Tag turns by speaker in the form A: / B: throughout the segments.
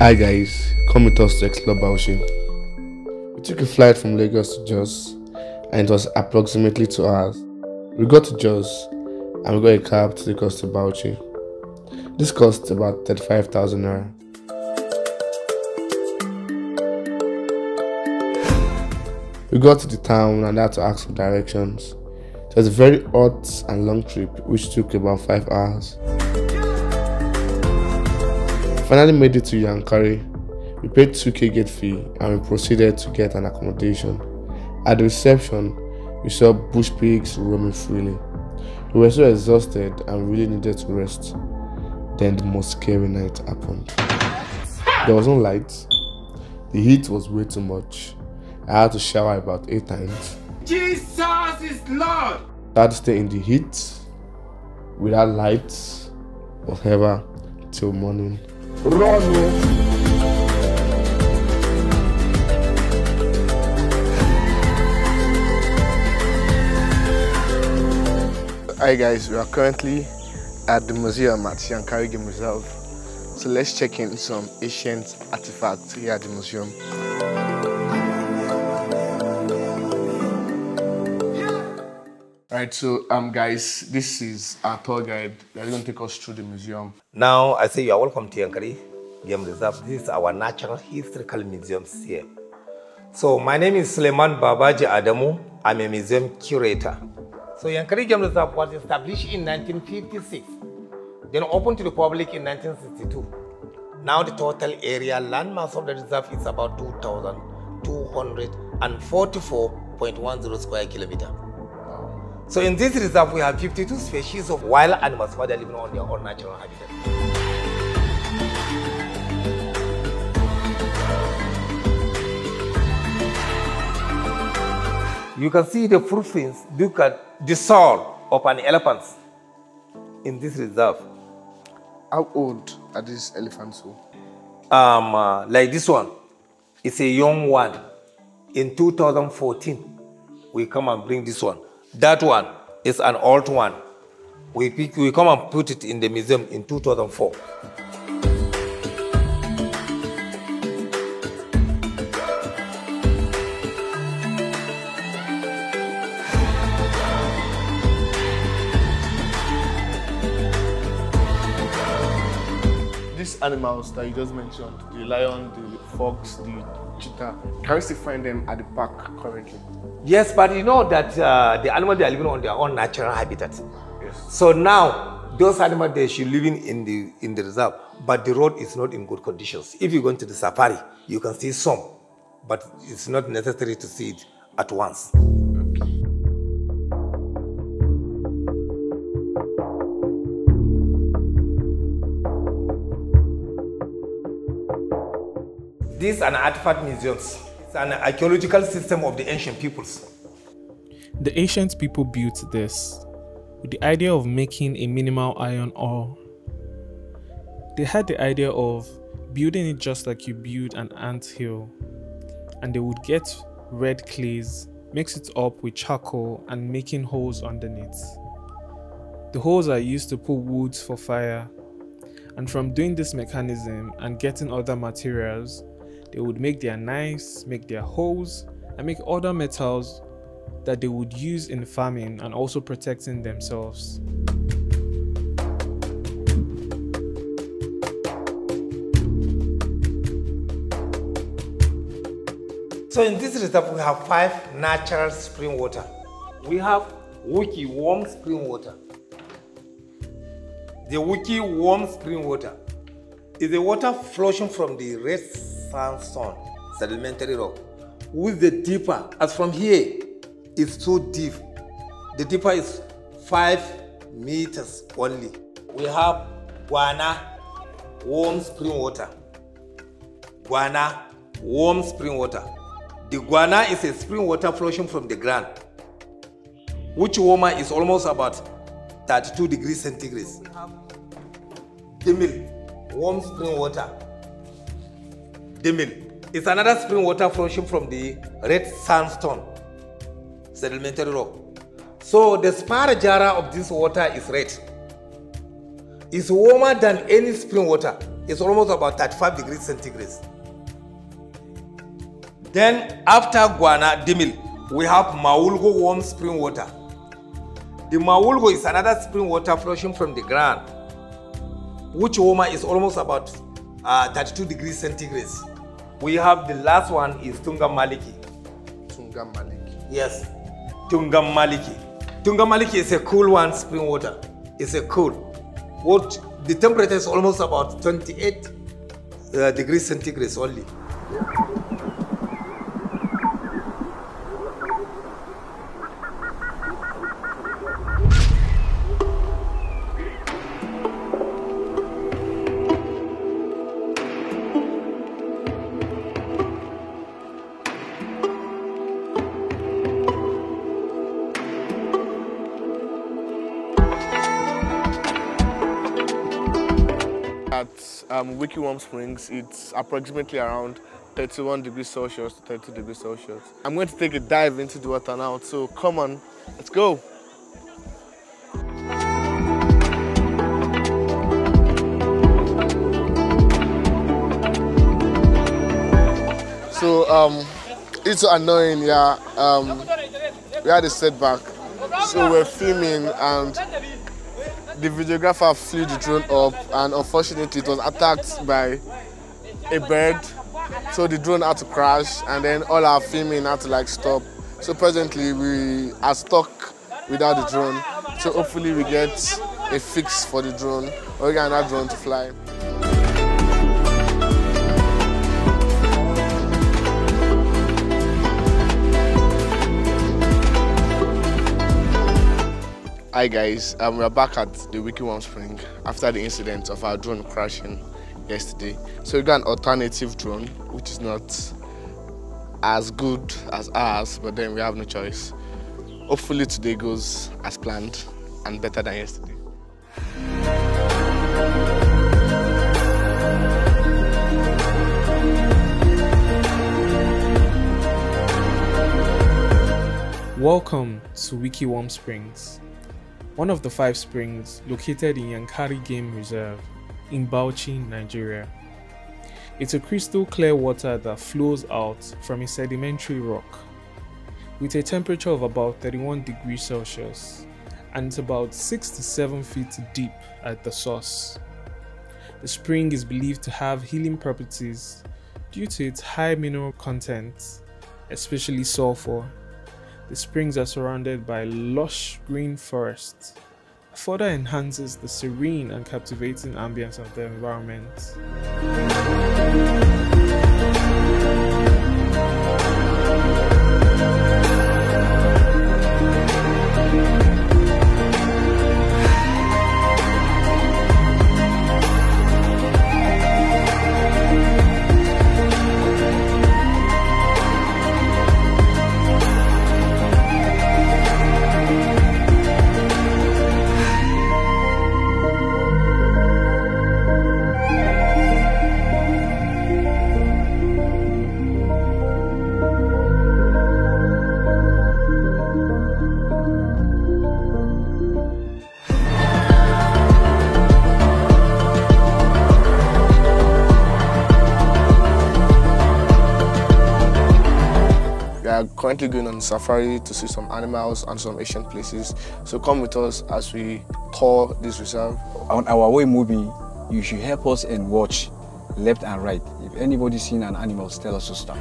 A: Hi guys, come with us to explore Bauchi. We took a flight from Lagos to Jos and it was approximately 2 hours. We got to Jos and we got a cab to take us to Bauchi. This cost about 35,000 naira. We got to the town and had to ask for directions. It was a very hot and long trip which took about 5 hours. Finally made it to Yankari. We paid 2k gate fee and we proceeded to get an accommodation. At the reception, we saw bush pigs roaming freely. We were so exhausted and really needed to rest. Then the most scary night happened. There was no light. The heat was way too much. I had to shower about 8 times.
B: Jesus is Lord!
A: I had to stay in the heat, without lights, whatever, till morning. Hi guys, we are currently at the museum at Yankari Game Reserve. So let's check in some ancient artifacts here at the museum. Alright, so um guys, this is our tour guide that's going to take us through the museum.
C: Now, I say you are welcome to Yankari Game Reserve. This is our natural historical museums here. So, my name is Suleiman Babaji Adamu. I'm a museum curator. So, Yankari Game Reserve was established in 1956, then opened to the public in 1962. Now, the total area landmass of the reserve is about 2,244.10 square kilometer. So in this reserve, we have 52 species of wild animals who are living on their own natural habitat. You can see the footprints, look at the sole of an elephant in this reserve.
A: How old are these elephants?
C: Um, uh, like this one, it's a young one. In 2014, we come and bring this one. That one is an old one. We, we come and put it in the museum in 2004.
A: Animals that you just mentioned, the lion, the fox, the cheetah, can you still find them at the park currently?
C: Yes, but you know that uh, the animals they are living on their own natural habitat.
A: Yes.
C: So now those animals they should living in the in the reserve, but the road is not in good conditions. If you go into the safari, you can see some, but it's not necessary to see it at once. This is an artifact museum. It's an archaeological system of the ancient peoples.
D: The ancient people built this with the idea of making a minimal iron ore. They had the idea of building it just like you build an ant hill, and they would get red clays, mix it up with charcoal, and making holes underneath. The holes are used to put woods for fire, and from doing this mechanism and getting other materials, they would make their knives, make their hoes, and make other metals that they would use in farming and also protecting themselves.
C: So in this reserve, we have five natural spring water. We have Wikki warm spring water. The Wikki warm spring water is the water flushing from the red sandstone sedimentary rock. With the deeper, as from here, it's so deep. The deeper is five meters only. We have Guana warm spring water. Guana warm spring water. The guana is a spring water flushing from the ground, which warmer is almost about 32 degrees centigrade. Dimmil, warm spring water. Dimmil is another spring water flushing from the red sandstone sedimentary rock. So the sparajara of this water is red. It's warmer than any spring water. It's almost about 35 degrees centigrade. Then after Guana Dimmil, we have Maulgo warm spring water. The Maulgo is another spring water flushing from the ground, which warmer is almost about uh, 32 degrees centigrade. We have the last one is Tunga Maliki.
A: Tunga Maliki.
C: Yes, Tunga Maliki. Tunga Maliki is a cool one, spring water. It's a cool. What the temperature is almost about 28 uh, degrees centigrade only.
A: Um, Wikki Warm Springs, it's approximately around 31 degrees Celsius to 32 degrees Celsius. I'm going to take a dive into the water now, so come on, let's go. So um, it's annoying, yeah. Um, we had a setback, so we're filming and the videographer flew the drone up and unfortunately it was attacked by a bird. So the drone had to crash and then all our filming had to like stop. So presently we are stuck without the drone. So hopefully we get a fix for the drone or we get another drone to fly Hi guys, um, we are back at the Wikki One Spring after the incident of our drone crashing yesterday. So we got an alternative drone, which is not as good as ours, but then we have no choice. Hopefully today goes as planned and better than yesterday.
D: Welcome to Wikki Warm Springs, one of the five springs located in Yankari Game Reserve in Bauchi, Nigeria. It's a crystal clear water that flows out from a sedimentary rock with a temperature of about 31 degrees Celsius and it's about 6 to 7 feet deep at the source. The spring is believed to have healing properties due to its high mineral content, especially sulfur. The springs are surrounded by lush green forests, further enhances the serene and captivating ambience of the environment.
A: Currently going on safari to see some animals and some ancient places. So come with us as we tour this reserve.
E: on our way movie, you should help us and watch left and right. If anybody seen an animal, tell us to stop.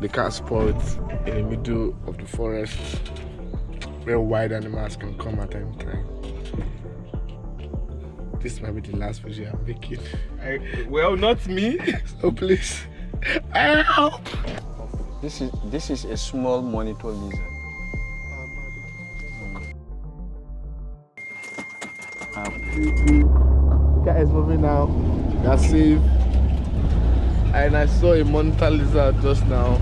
A: The cat spot in the middle of the forest where wild animals can come at any time. This might be the last video I'm making. I, well, not me. So please, help!
E: This is this is a small monitor lizard.
A: The cat is moving now. That's safe. And I saw a monitor lizard just now.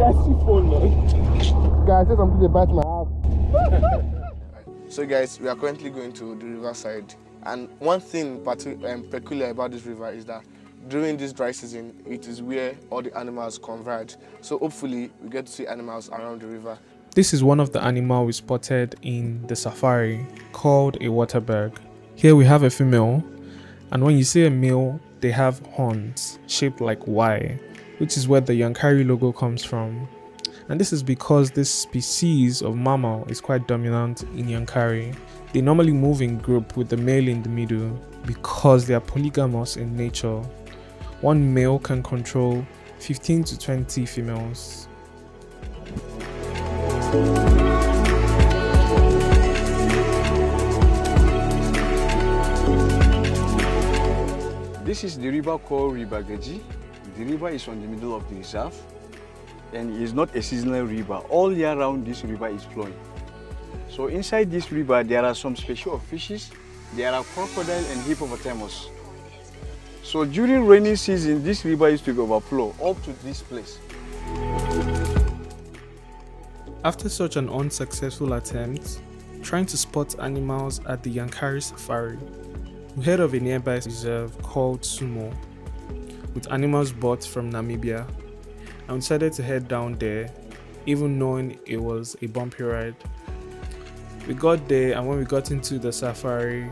A: Guys, see phone man. Guys, something they bite my ass. so guys, we are currently going to the riverside And one thing um, peculiar about this river is that during this dry season, it is where all the animals converge. So hopefully we get to see animals around the river.
D: This is one of the animals we spotted in the safari called a waterbuck. Here we have a female and when you see a male, they have horns shaped like Y, which is where the Yankari logo comes from. And this is because this species of mammal is quite dominant in Yankari. They normally move in group with the male in the middle because they are polygamous in nature one male can control 15 to 20 females.
E: This is the river called River Gaji. The river is on the middle of the reserve and it's not a seasonal river. All year round this river is flowing. So inside this river there are some special fishes. There are crocodile and hippopotamus. So during rainy season, this river used to overflow up to this place.
D: After such an unsuccessful attempt, trying to spot animals at the Yankari Safari, we heard of a nearby reserve called Sumu, with animals bought from Namibia, I decided to head down there, even knowing it was a bumpy ride. We got there, and when we got into the safari,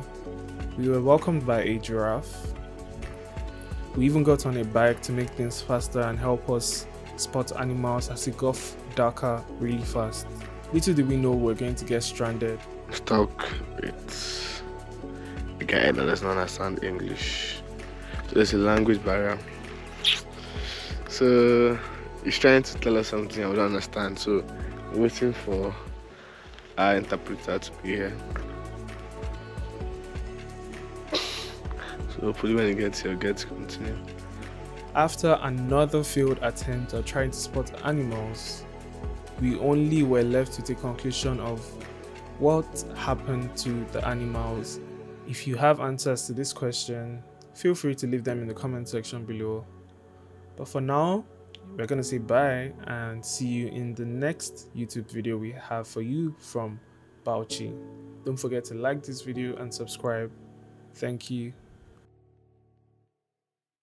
D: we were welcomed by a giraffe we even got on a bike to make things faster and help us spot animals as it got darker really fast. Little did we know we were going to get stranded.
A: Stuck with a guy that doesn't understand English. There's a language barrier. So he's trying to tell us something I don't understand. So waiting for our interpreter to be here. So hopefully when he gets here, get to continue.
D: After another failed attempt at trying to spot animals, we only were left with a conclusion of what happened to the animals. If you have answers to this question, feel free to leave them in the comment section below. But for now, we're gonna say bye and see you in the next YouTube video we have for you from Bauchi. Don't forget to like this video and subscribe. Thank you